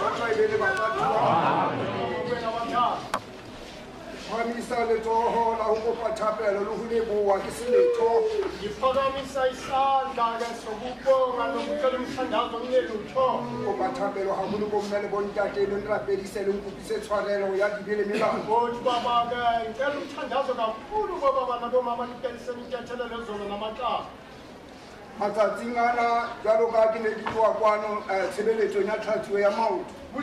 phakamisa b letsogo la go kopa thapelo le go leboa ke s b l e t s o n a i p h a k a m i s a isandla kasobubonga nokucela umthandazo kunelutho kopa thapelo ga gole bomme le b o n t a t b le nrapedise le nkopise tshwarelo ya dibele melangothu babake ngicela umthandazo kakhulu kobabana bomama b l i p e a i s e n i intethelelo zona namatlaba ba matsatsing ana jalo ka ke ne ke tloa kwano eh, tshebeletsong ya tlhatsiwo ya maoto e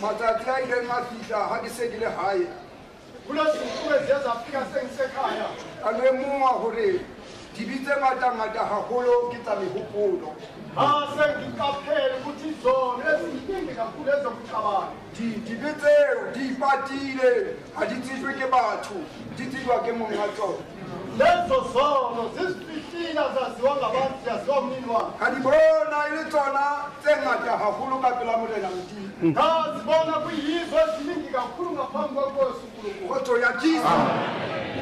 matsatsi a ileng a fitlha ga ke se ke le gae ka lemoga gore di bitse ngata-ngata gagolo ke tsa megopolo ga se di kaphele kothi zone ezinyingi kakhulu ezokutabane dibe tseo di ipatile ga di tsijwe ke batho di tsijwa ke mong wa tsone lezo zono zizifitila zaziwa ngabantu yaziwa mninwane ga di bona e le tsona tse ngata gagolo ka pela molena modimo ngazibona kuyizo eziningi kakhulu ngaphambi kwakwesu unkulunkulu kodwa ah. yakiza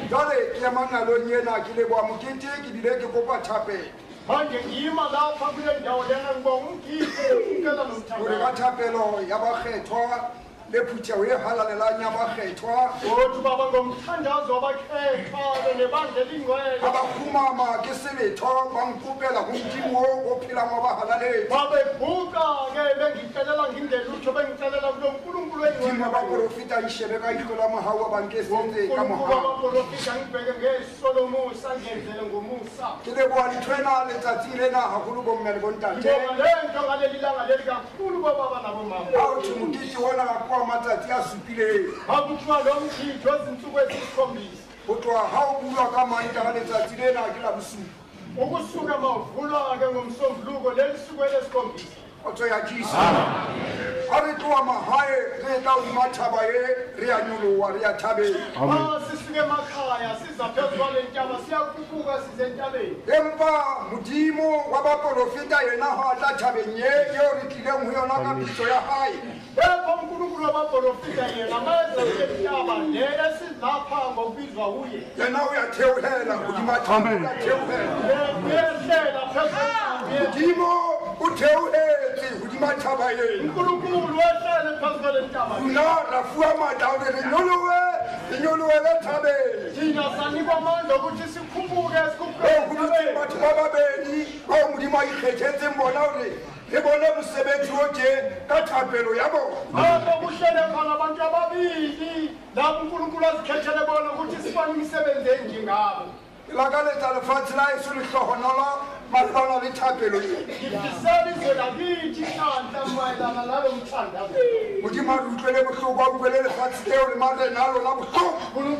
njale kiyamangalo nyenakile kwamukintiki dileke kopathapele manje ima lapha kule ndawo lena ngibongumgiti ukela nomthaure kathapelo yabakhethwa lephutha uyehalale lanyabakhethwa othi baba ngomthandazo wabakhethwa benebandla lingcwele abakhumama kisibitho bangikubela ngumtimi ophila ngabahalaleli babebhuka ke bengitelela ngindlela utho bengitelela kulo nkulunkulu wenabaprofita ishebe kayiho lamahawu abankezinzekamahaprofita ngibheke ngeso lomusa ngendlele ngomusa kilebowa lithwena letsatsile na hakulu bommele bontatelento ngaleli langaleli kakhulu bobaba nabomama awuthi ngudidi wona kakhulu matsatsi a supileng ga butlwa le mokgitho zinsuku ezisikhombisa go tloga ga o bulwa ka mantaga letsatsi le na ke la bosupa ukusuka mawuvulwa ke ngomsombuluko leli suku elesikhombisa kotso ya jesu ga re tloa magae re tla umathaba ye re ya nyolowa re ya thabeng a sisuke emakhaya siza phezu kwale ntaba siyakukuka size entabeni empa modimo wa baporofeta yena ga a tla thabeng ye yeo re tlileng go yona ka pitso ya gae lapho unkulunkulu wamabholofita yena mazeemhlaba lele silapha ngokubizwa kuye yena uyathewuhela uyathewuhelauyehlela phezudimo uthewuhethi ujimathaba yena unkulunkulu wehlele phezukale ntabanarafuwa madawulele nolowe inyulukele ethabenibathi bababeni omlimo ayikhethenze mbona ore ngibone msebenzi onje kathabelo yabona kuhlele khona abantu ababili lapho unkulunkulu azikhethele bona ukuthi sifane imisebenzi enjengabo lakaletalefathi layesulihlohonoloko mahlola lethape lodimo re utlwele botlhoko a utlwele lefatshe eo le marenalo la bothapelo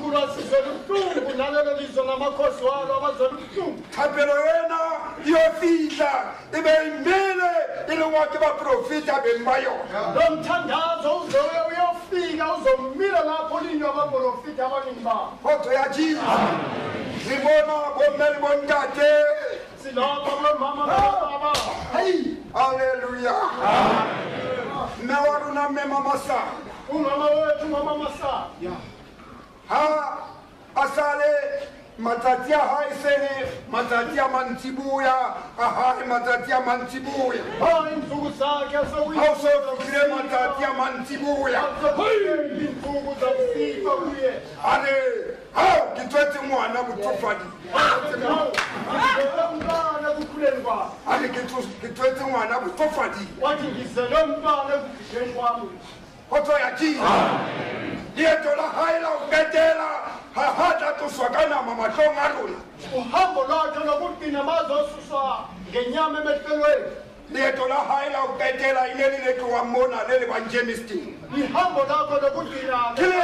ena yo fitlha e be mmele e lengwa ke baprofita beng ba yonaotho ya jesus re bona bomme le bontate haleluya na waruname mamasa umama wetu mama masa ha asale matati ahaisene matati amantibuya ahayi matati amantibuya hayi ntsuku zakhe asawusokile matati amantibuya intsuku zakusifa kuye haleluya Oh, the 21 na butu fadi. Ani the 21 na butu fadi. Wati giselomba na kusheshwa. Oto ya ki. Yeto la haila uketela hahata tuswakana mama tongalula. Uhambo la tana kuti namazo suswa ngenyame metkelwe. Yeto la haila uketela ile lile tuwamona lele kwa James King. Ni hambo lako lokuti na. Kile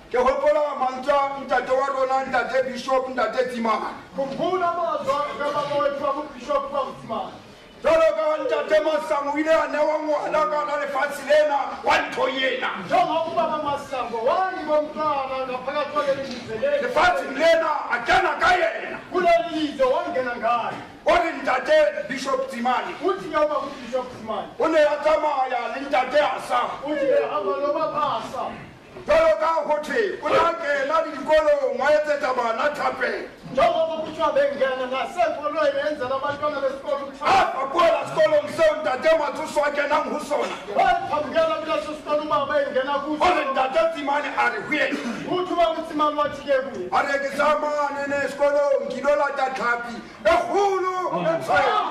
ke gopola mantswa ntate wa rona ntate bishop ntate timanaoaaaaobishop jalo ka ntate masango ile a newa ngwana ka na lefatshe lena wa ntho enalefatsheng lena a kena ka yena o re ntate bishop timane o ne a tsamaya le ntate asa jalo ka gothe o nakela le dikolong wa etsetsa bana thape akuela sekolong seo ntate matsoso a kenang go sonaore ntate tsimane a re goeneare ke samanene sekolong kidolata tlhapi e golo e ah. tshwao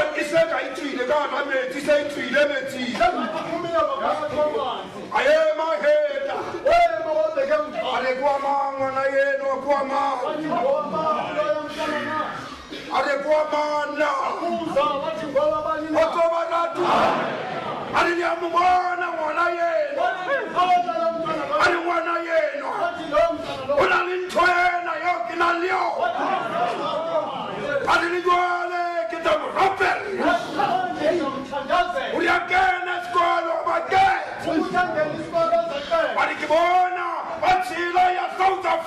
I ithile not iseyithile emethile ayemaheda I na yena wakwamanga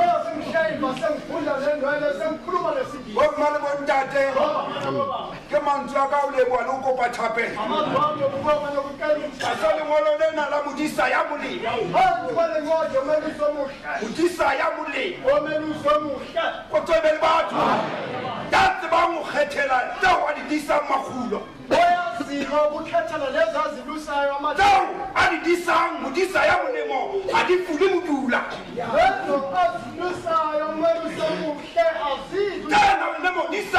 bo mane bo ntate ke mantswe a ka o leboa le o kopa thapela lengolo lena la modisa ya molemodisa ya molemo o tsebe le batho ya tsebang o tseo a di disang makgulo a di disang modisa ya molemo ga di fule modula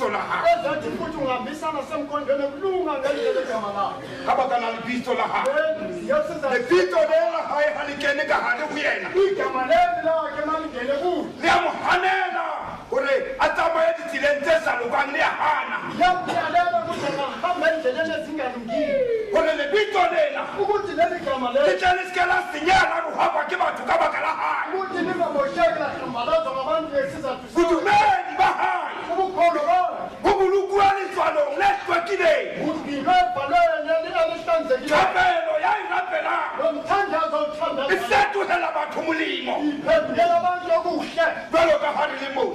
ibizo lahaezathi futhi ungahambisana semkondweni kulunga ngendlelegama lakho abakanalo ibizo lahalebizo eh, lelahaye halingene kahale kuyena igama leli lakhe malingene kuyo liyamhanela gore atsamaye ditileng tse salokwang liyahana liyamyalela kuze ngahamba endleleni ezingalungile gore lebizo lela ukuthi leli gama le litlele sike lasinyela kuhamba ke batho ka baka lahaye ukuthi lingamosheke lahlambalazwa ngabantu esizathu ಗಿದೆ ಮುಸ್ಲಿಮ ಪಲೆಯಲ್ಲಿ ಅನುಷ್ಠಾನಿಸ ಗಿದೆ ಕಪೆಲೋ ಯಾಯ್ ರಪೆಲ ನಮ್ ತಂಜಾ ಸೋ ತಂದ ಇಸತ್ತು ಸಲಮ ಕುಮುಲಿಮೋ ಇಪೆಲಮ ಯೋಗುಶೆ ಬೆಲೋ ಕಹರಿ ಲಿಮೋ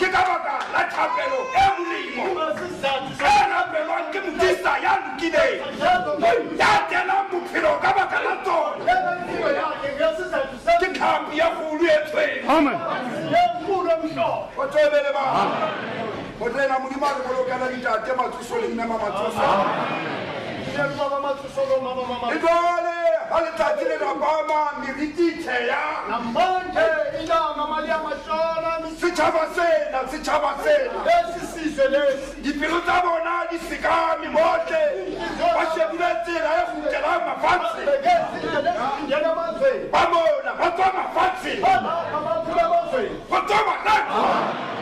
ಕಿಕಾಬಕ ಲಚಾಪೆಲೋ ಎಮುಲಿಮೋ ರಪೆಲೋ ಕಿಮ್ದಿಸ ಯಾನ್ ಗಿದೆ ಯಾತೆಲ ಮುಫಿರೋ ಕಬಕ ಲಂತೋ Amen. Amen. kodre na mulimo ari kolokana litate mathuso lina mamathuso idole halitati linabama mirititeya namanje indama mali yamashona sitshaba sena sitshaba sena lesi sizwe lesi dipelo tsa bona di bote botlhe ba shebile tsela e gutela mafatshe ba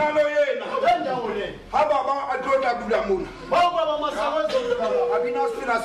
I yena hababa adoda bulamuna abinasipina a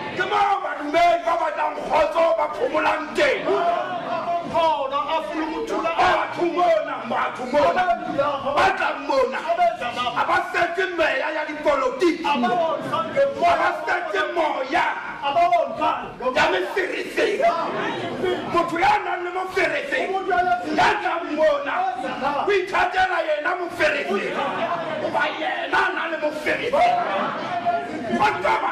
ke moo barumeng ba batlang kgotso ba phomolang teng batho mona batho mona ba tlang mona a ba setse meya ya dipolotiki a ba setse moya ya meferefere motho ya nang le moferefere ya tlang mona o ithatela yena moferefere goba yena a nang le moferefere ba taba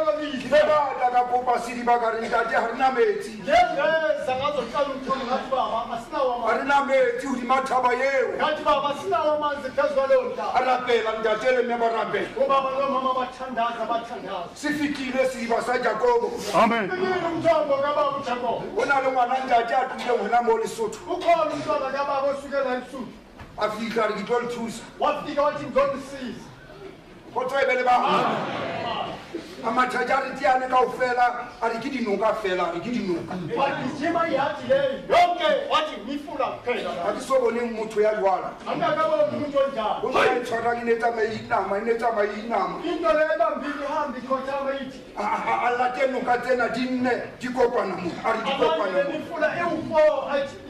lebata ka kopa sedibakarentate ga rena metsiga rena metsi godima thaba eorapela ntate le mme barapelasefetile sediba sa jakobo o na le ngwana ntate a tuleng gona mo lesotho a fitlha re ditlo le thusa go tsebe le baa amathatha a re teane kao fela a re ke dinoka fela a re ke dinokaga ke so bone motho ya jalao e tshwarang e ne tsamaye inama e ne tsamaye inamaa late noka tsena di nne di kopana mo a re di kopana mo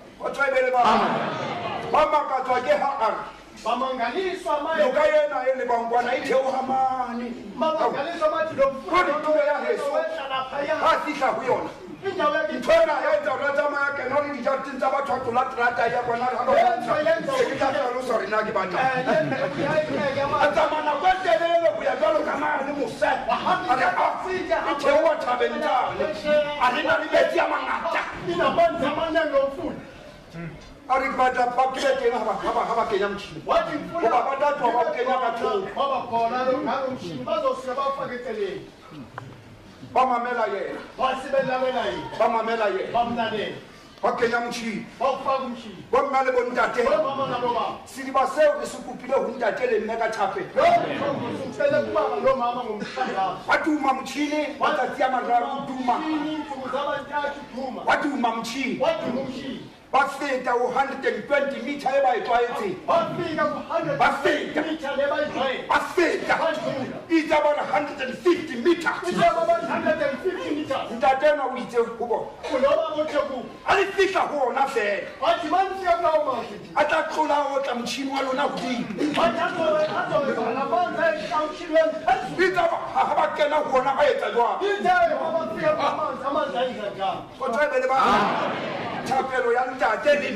Maangalizo ambayo Ina bani zamani ndio mfundi a re batapakile teng ga ba kenya motšhinigoba batatwa ba kenya bathoba mamela yenaba mamela yena ba kenya motšhinibo mma le bontate sediba seo e se kopile go ntate le mme ka thapenwa tuma motšhini matsatsi a mararo o tuma wa tuma motšhini bafika u-120 mitha ebayiqwayetinibafika ite abona 150 mita ntatena uyite kubo alifika kuwona vele a tla tlola o tla motšhini wa lona godimoga ba kena gona ba etsa jwanthapelo ya ntatebele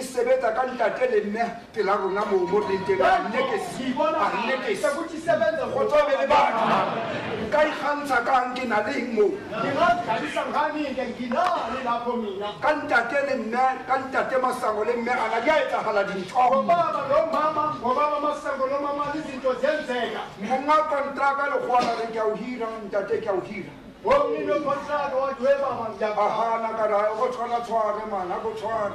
e sebetsa ka ntate le mme pela rona moomo leng teng arne ke si arne ke go tsobe le batho nka ikgantsha kang ke na leng moo ka ntate le mme ka ntate masango le mme ana di a etsagala dintho monga kontraka lekgoala re ke a o hira ntate ke a o hira Aha, ahana kadayo kotshwana tshwane mana kotshwane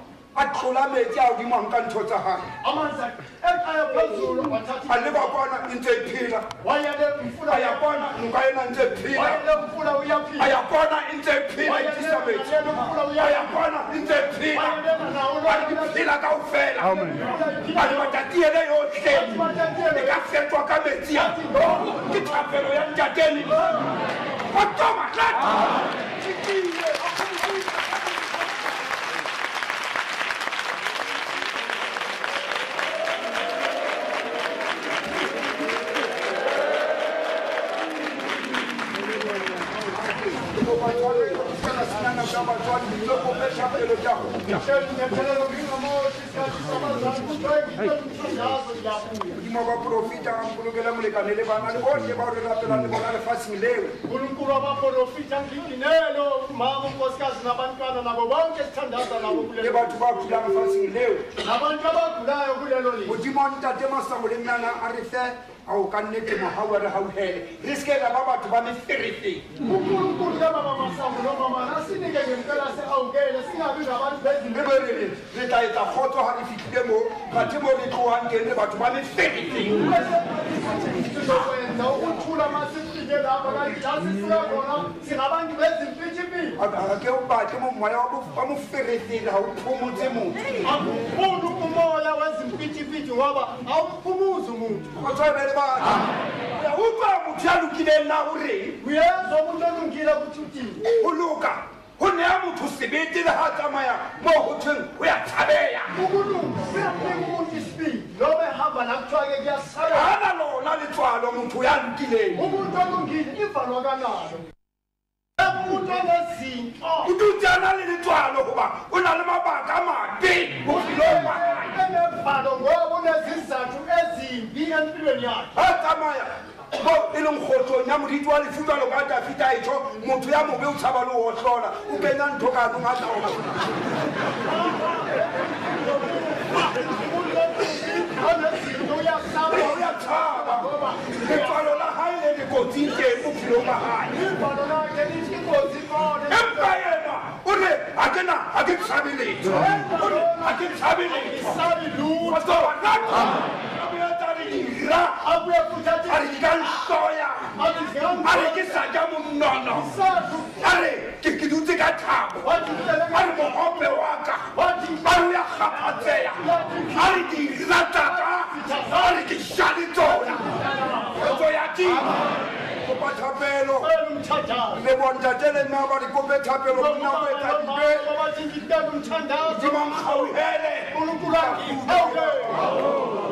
a tlola metsi a ntho tsa ntse nka ena ntse ntse kao fela yotlhe e ka fetwa ka metsi a ke thapelo ya Mă va profita am pulugele amulecanele, va anale orice va urla pe la nebolare fasimileu. Kulungura va profita am likinelo, mamu koskazi na bantwana nabo bonke sithandaza nabo kulelo. Abantu bagula fasimileu. Abantu abagulayo kulelo lizwe. Modimo ntate masango le mnana a re fe a o ka nnete mohau a re hauhele. Riske la ba batho ba meferefeng. ke mama masango mama na sinike nge mpela se aungele singabi ngabantu bezimbi bebele le tla etsa photo ha di fitile mo ka thi mo di tloha nge le batho ba le fitile kwenza ukuthula masifike lapha ka jazz sika bona singabantu bezimbi tipi akake ubathe mo moya wa ba mo fitile ha u phumutse mo akufunda umoya wezimbi tipi ngoba awumphumuzi umuntu kwathi bele ba uthi amuthi alukile na uri uyezo umuntu olungile goloka go neya motho sebete le ga tsamaya mo go thweng go ya tshabeyaana lona letswalo motho ya nkilengodutsana le letswalo goba o na le mabaka a mabe e bophelongwaa e tsamaya bo e leng kgotso nya moditi wa lefu jalo ka ta fita e tho motho ya mobe o tshaba le go hlola o kenya ntho ka nong a tlaoa ya tshaba letswalo la gae le lekotsing teng bophelong ba gae empa ena o ne a kena a ke tshabe letho a ke tshabe letho are ke saja monnono are ke ke dutse ka thabo are mogope wa ka bao ya kgaphatseya are ke rataka are ke šale tsona etso ya tima kopa thapelo le bontatele nna ba dikope thapelo nnaoetadibe dimangkgauhele